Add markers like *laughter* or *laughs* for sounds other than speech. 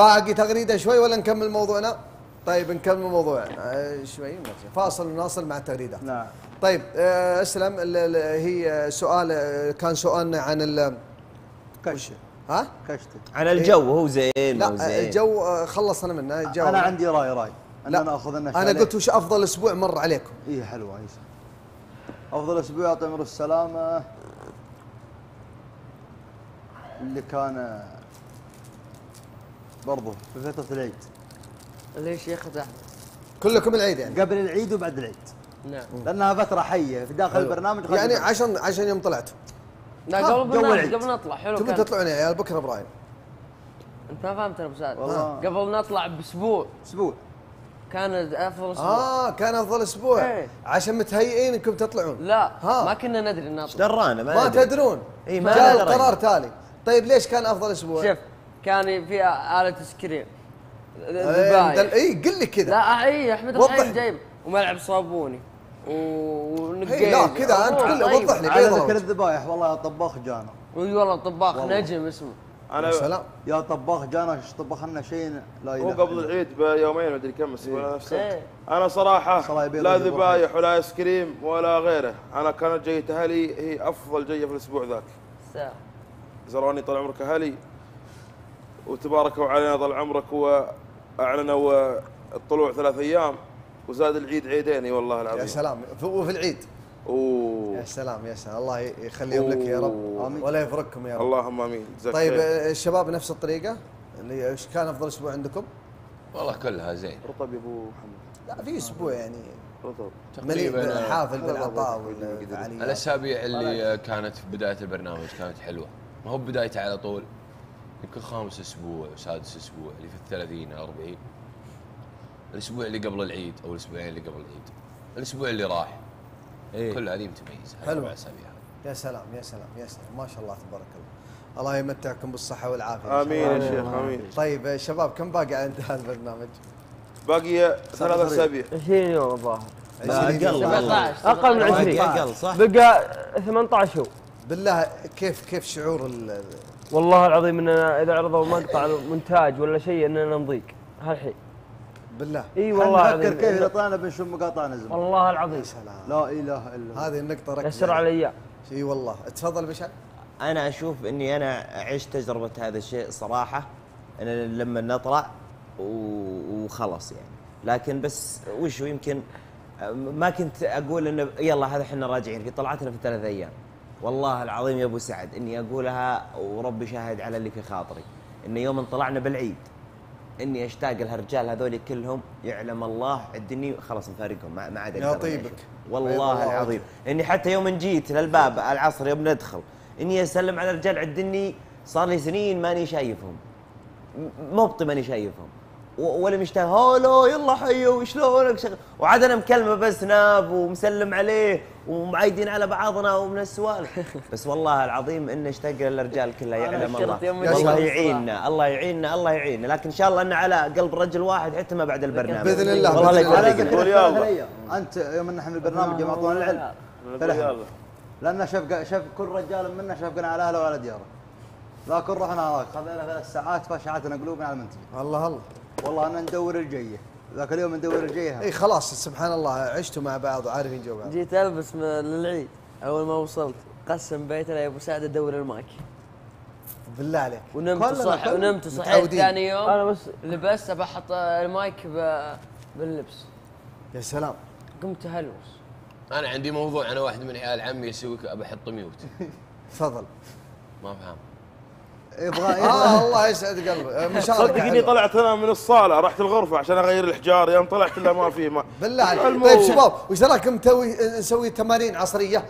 باقي تغريدة شوي ولا نكمل موضوعنا؟ طيب نكمل موضوعنا. آه، شوي فاصل ونواصل مع التغريدات. نعم. طيب آه، اسلم ال- ال- هي سؤال آه، كان سؤالنا عن ال كشت. ها؟ كشت. على الجو هو زين لا زين. الجو آه، خلصنا منه. الجو. أنا عندي رأي رأي. ان لا أنا اخذ أنا. قلت وش أفضل أسبوع مر عليكم؟ اي حلوة اي أفضل أسبوع يعطي عمر السلامة اللي كان برضو في فترة العيد. ليش يا أخي احمد؟ كلكم العيد يعني؟ قبل العيد وبعد العيد. نعم. لأنها فترة حية في داخل البرنامج خلي يعني بالك. عشان عشان يوم طلعتوا. لا قبل. قبل نطلع. حلو تبون تطلعون يا عيال بكره إبراهيم أنت ما فهمت أنا أبو سعد. قبل نطلع بأسبوع. أسبوع. كان أفضل أسبوع. آه كان أفضل أسبوع. إيه. عشان متهيئين إنكم تطلعون. لا ها. ما كنا ندري إيش نطلع. درانا؟ ما ما. تدرون. إي، ما جاء. القرار تالي. طيب ليش كان أفضل أسبوع؟ شوف كان في آلة سكرين اي إيه، قل لي كذا. لا اي أحمد. الحين جايب. وملعب صابوني. ونقيز إيه، لا، كذا أنت أمور كله طيبة. وضح لي. على بيضة ذكر. الذبايح والله يا طباخ جانا أي والله طباخ والله. نجم اسمه. يا أنا سلام. يا طباخ جانا إيش طبخ لنا شيء لا هو قبل العيد بيومين مدري كم أسبوع نفسه إيه. أنا صراحة لا ذبايح. ولا آيس كريم ولا غيره. أنا كانت جية أهلي هي أفضل جيه في الأسبوع ذاك. زروني طال عمرك أهلي. وتباركوا علينا طال عمرك واعلنوا الطلوع ثلاث أيام وزاد العيد عيدين إي والله يا العظيم. سلام. في- وفي العيد. أوه. يا سلام يا سلام. الله يخليهم لك يا رب. أوه. آمين. ولا يفرقكم يا رب. اللهم آمين. جزاك طيب خير. الشباب نفس الطريقة؟ اللي إيش كان أفضل أسبوع عندكم؟ والله كلها زين. رطب يا أبو محمد. لا في أسبوع يعني رطب. مليء تقريبا حافل بالعطاء والفعاليات الأسابيع اللي كانت في بداية البرنامج كانت حلوة. ما هو بدايته على طول. يمكن خامس أسبوع سادس أسبوع اللي في الثلاثين أربعين. الأسبوع اللي قبل العيد أو الأسبوعين اللي قبل العيد. الأسبوع اللي راح. إيه. كل هذه متميزة. حلو. أربع أسابيع. يا سلام يا سلام يا سلام. ما شاء الله تبارك الله. الله يمتعكم بالصحة والعافية آمين يا شيخ آمين. طيب آه، شباب كم باقي عند هذا البرنامج؟ باقي ثلاث أسابيع. 20 يوم الظاهر. لا 20 يوم. أقل والله 17 أقل من 20. باقي. أقل صح؟ بقى 18 يوم بالله كيف كيف شعور ال- والله العظيم اننا إذا عرضوا مقطع مونتاج ولا شيء اننا نضيق. هالحين. بالله. إي والله نفكر كيف إذا طلعنا بنشوف مقاطع نزل والله العظيم. سلام. لا إله إلا الله. هذه النقطة ركز يسر على الأيام إي والله. تفضل بشر. أنا أشوف إني أنا عشت تجربة هذا الشيء صراحة. أنا لما نطلع و- وخلص يعني. لكن بس وشو يمكن ما كنت أقول انه يلا هذا إحنا راجعين. في طلعتنا في ثلاث أيام. والله العظيم يا أبو سعد إني أقولها وربي شاهد على اللي في خاطري. إن يوم طلعنا بالعيد إني أشتاق لهالرجال هذول كلهم يعلم الله عدني خلاص نفارقهم ما عاد يا طيبك. والله العظيم. إني حتى يوم جيت للباب العصر يوم ندخل إني أسلم على رجال عدني صار لي سنين ماني شايفهم مبطي ماني شايفهم. ولا مشتاق. هولو يلا حيو شلونك. وعاد أنا مكلمة بس ناب ومسلم عليه ومعايدين على بعضنا ومن السوالف. *laughs* بس والله العظيم ان اشتاق للرجال كلها يعلم الله. الله. يعيننا الله يعيننا الله يعيننا. لكن إن شاء الله ان على قلب رجل واحد حتى ما بعد البرنامج. بإذن الله، والله لا بإذن الله. على يفرق ذكر قول يا ثلاث الله. أيام أنت يوم إن إحنا البرنامج يوم اعطونا العلم. نقول يلا لأن شفق شف كل رجال منا شفقنا على اهله وعلى دياره لكن رحنا هناك خذينا ثلاث ساعات فشعتنا قلوبنا على المونتاج. الله الله. والله أنا ندور الجيه ذاك اليوم ندور الجيه إي خلاص سبحان الله عشتوا مع بعض وعارفين جو بعض. جيت ألبس من- للعيد. أول ما وصلت قسم بيتنا يا أبو سعد أدور المايك. بالله عليك. ونمت صح ونمت صحيت. ثاني يوم. أنا بس لبست بحط المايك ب- باللبس. يا سلام. قمت اهلوس أنا عندي موضوع أنا واحد من عيال عمي يسوي بحط ميوت. *laughs* تفضل. ما فهم. يبغى يبغى آه الله يسعد قلبه مشاركة صدق اني حلوة. طلعت أنا من الصالة رحت الغرفة عشان أغير الحجار يوم طلعت إلا ما فيه ما بالله عليك. طيب شباب وش رايكم نسوي تمارين عصرية؟